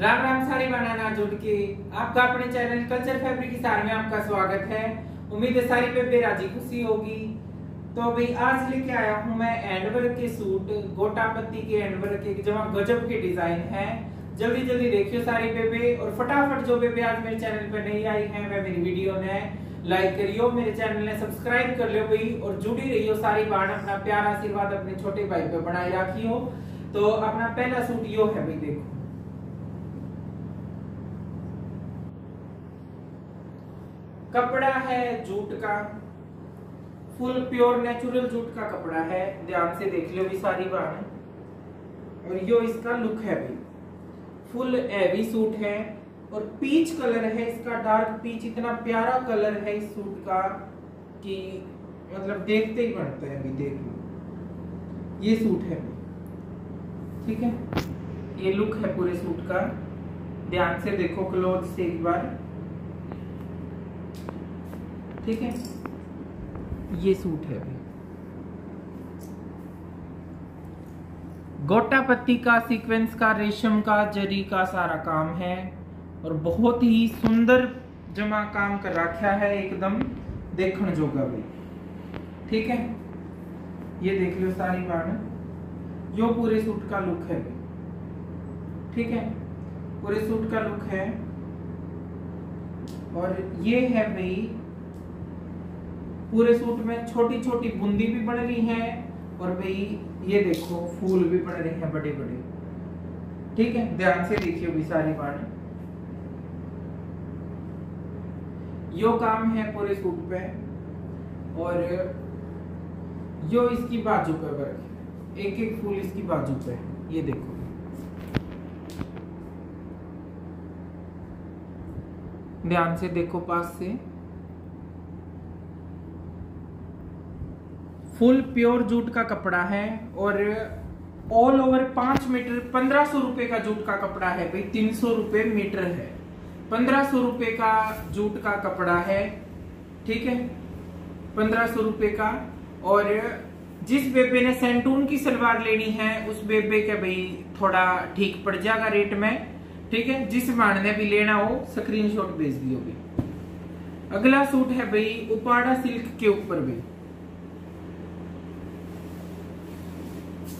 राम राम साड़ी बनाना जुड़ के आपका अपने चैनल कल्चर फैब्रिक सार में आपका स्वागत है। उम्मीद है सारी पे बेराजी खुशी होगी। तो अभी आज लेके आया हूँ मैं एंडवर्क के सूट, गोटा पत्ती के एंडवर्क के जमा गजब के डिज़ाइन है। जल्दी जल्दी देखियो सारी बेबे और फटाफट जो बेबे आज मेरे चैनल पर नहीं आई है, वह मेरी वीडियो ने लाइक करियो, मेरे चैनल ने सब्सक्राइब कर लियो भाई और जुड़ी रहियो सारी बात अपना प्यार, आशीर्वाद अपने छोटे भाई पे बनाए रखियो। तो अपना पहला सूट यो है भाई, देखो। कपड़ा है जूट का। फुल, प्योर नेचुरल जूट का कपड़ा है। ध्यान से देख लो भी सारी बात और यो इसका लुक है भाई। फुल हैवी सूट है और पीच कलर है इसका डार्क पीच इतना प्यारा कलर है इस सूट का कि मतलब देखते ही बनता है, अभी देख लो। ये सूट है ठीक है? ये लुक है पूरे सूट का। ध्यान से देखो क्लोथ से एक बार। ठीक है? ये सूट है अभी। गोटा पत्ती का सीक्वेंस का, रेशम का, जरी का सारा काम है और बहुत ही सुंदर जमा काम कर रखा है एकदम देखने जोगा भी। ठीक है? ये देख लो सारी बात यो पूरे सूट का लुक है। ठीक है? पूरे सूट का लुक है। और ये है भाई पूरे सूट में छोटी छोटी बूंदी भी बन रही है और भाई, ये देखो, फूल भी बन रहे हैं बड़े बड़े ठीक है, ध्यान से देखिए भी सारी बात। यो काम है पूरे सूट पे और यो इसकी बाजू पे वर्क एक एक फूल इसकी बाजू पे ये देखो। ध्यान से देखो पास से। फुल प्योर जूट का कपड़ा है और ऑल ओवर पाँच मीटर, पंद्रह सौ रुपए का जूट का कपड़ा है भाई, तीन सौ रुपए मीटर है। पंद्रह सौ रुपए का जूट का कपड़ा है, ठीक है? पंद्रह सौ रुपए का और जिस बेबे ने सेंटून की सलवार लेनी है, उस बेबे के भाई थोड़ा ठीक पड़ जाएगा रेट में, ठीक है? जिस मान ने भी लेना हो स्क्रीनशॉट भेज दियो अगला सूट है भाई, उपाड़ा सिल्क के ऊपर भी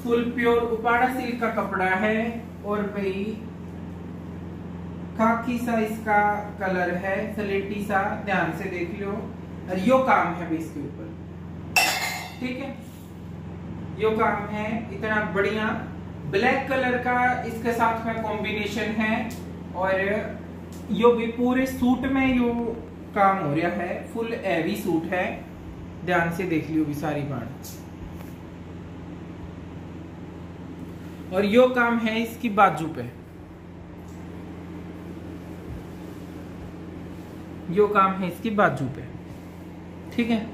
फुल प्योर उपाड़ा सिल्क का कपड़ा है और भाई काकी सा इसका कलर है, सलेटी सा, ध्यान से देख लो। और यो काम है भाई इसके ऊपर। ठीक है? यो काम है, इतना बढ़िया। ब्लैक कलर का इसके साथ में कॉम्बिनेशन है और यो भी पूरे सूट में यो काम हो रहा है। फुल एवी सूट है। ध्यान से देख लियो भी सारी बात। और यो काम है इसकी बाजू पे। यो काम है इसकी बाजू पे। ठीक है?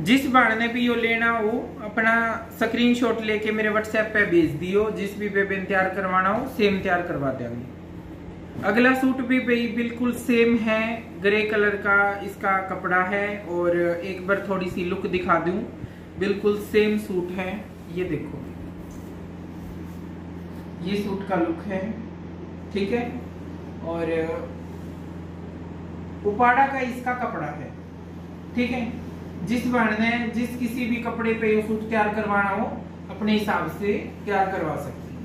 जिस बाण ने भी यो लेना हो अपना स्क्रीनशॉट लेके मेरे व्हाट्सएप पे भेज दियो। जिस भी बेबे तैयार करवाना हो सेम तैयार करवा देंगे। अगला सूट भी भाई बिल्कुल सेम है। ग्रे कलर का इसका कपड़ा है और एक बार थोड़ी सी लुक दिखा दूँ। बिल्कुल सेम सूट है। ये देखो। ये सूट का लुक है, ठीक है? और उपाड़ा का इसका कपड़ा है, ठीक है? जिस ने, जिस किसी भी कपड़े पे ये सूट तैयार करवाना हो, अपने हिसाब से तैयार करवा सकती है।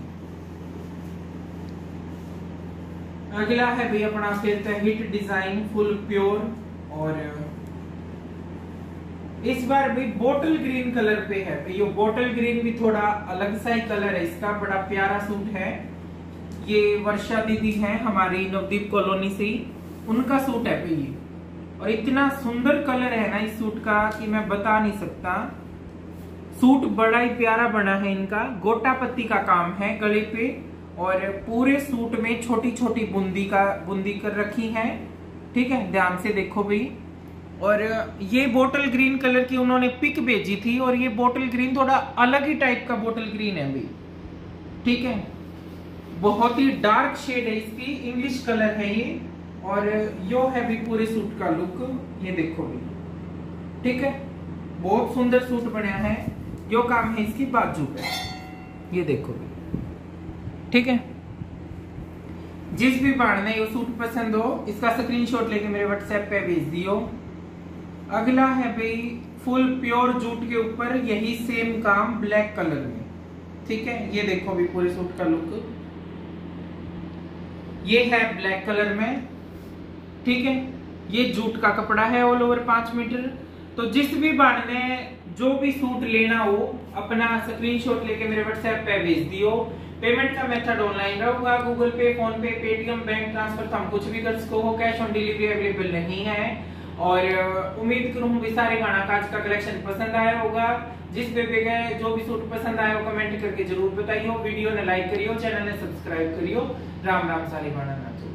अगला है भाई अपना फिर हिट डिज़ाइन, फुल प्योर और इस बार भी बोटल ग्रीन कलर पे है। ये बोटल ग्रीन भी थोड़ा अलग सा ही कलर है। इसका बड़ा प्यारा सूट है। ये वर्षा दीदी है हमारी नवदीप कॉलोनी से उनका सूट है ये। और इतना सुंदर कलर है ना इस सूट का कि मैं बता नहीं सकता। सूट बड़ा ही प्यारा बना है इनका। गोटा पत्ती का काम है गले पे। और पूरे सूट में छोटी छोटी बूंदी का, बूंदी कर रखी है। ठीक है? ध्यान से देखो भाई और ये बोटल ग्रीन कलर की उन्होंने पिक भेजी थी और ये बोटल ग्रीन थोड़ा अलग ही टाइप का बोटल ग्रीन है भाई। ठीक है? बहुत ही डार्क शेड है इसकी, इंग्लिश कलर है ये, और यो है भी पूरे सूट का लुक, ये देखो भी। ठीक है? बहुत सुंदर सूट बनया है, यो काम है इसकी बाजू पे। ये देखो भी। ठीक है? जिस भी बाढ़ में ये सूट पसंद हो, इसका स्क्रीनशॉट लेके मेरे व्हाट्सएप पे भेज दियो। अगला है भाई फुल प्योर जूट के ऊपर यही सेम काम ब्लैक कलर में। ठीक है? ये देखो भी पूरे सूट का लुक ये है ब्लैक कलर में। ठीक है? ये जूट का कपड़ा है ऑल ओवर पाँच मीटर। तो जिस भी बाढ़ ने जो भी सूट लेना हो, अपना स्क्रीनशॉट लेके मेरे व्हाट्सएप पे भेज दियो। पेमेंट का मेथड ऑनलाइन रहूँगा। Google Pay PhonePe Paytm bank transfer तो हम कुछ भी कर सको। कैश ऑन डिलीवरी अवेलेबल नहीं है। और उम्मीद करूँ सारे गाना काज का कलेक्शन पसंद आया होगा। जिस पे भी गए, जो भी सूट पसंद आया हो कमेंट करके ज़रूर बताइयो। वीडियो ने लाइक करियो चैनल ने सब्सक्राइब करियो। राम राम, सारे गाना नाचो।